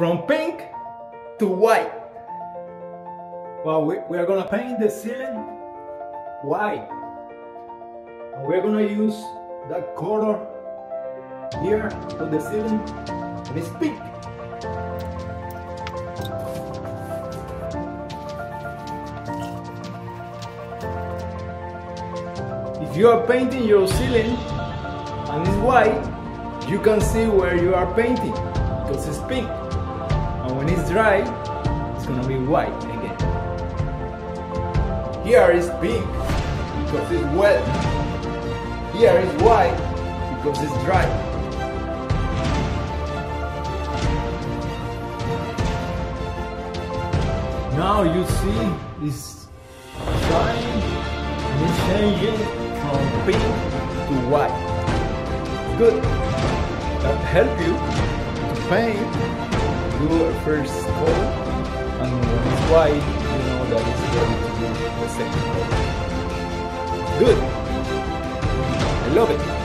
from pink to white. Well, we, we are gonna paint the ceiling white. And we're gonna use that color here on the ceiling, and it's pink. If you are painting your ceiling and it's white, you can see where you are painting because it's pink. It's dry, it's gonna be white again. Here is pink because it's wet. Here is white because it's dry. Now you see it's and it's changing from pink to white. Good. That help you to paint. Do a first color, and when it's you know that it's ready to do the second color. Good. I love it.